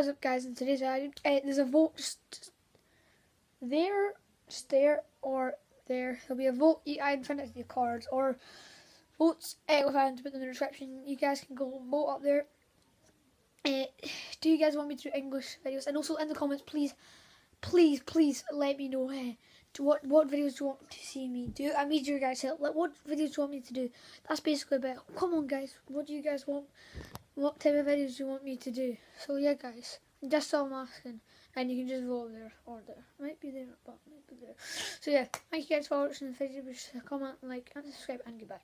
what is up guys? In today's video uh, there's a vote just, there just there or there. There'll be a vote find it your cards or votes uh, if I to put them in the description. You guys can go vote up there. Uh, do you guys want me to do English videos? And also in the comments please please please let me know uh, what what videos do you want to see me do? I need your guys help. Like what videos do you want me to do? That's basically about come on guys. What do you guys want what type of videos do you want me to do. So yeah guys, just all I'm asking. And you can just vote there or there. Might be there, but might be there. So yeah, thank you guys for watching the video. Please comment, like, and subscribe, and goodbye.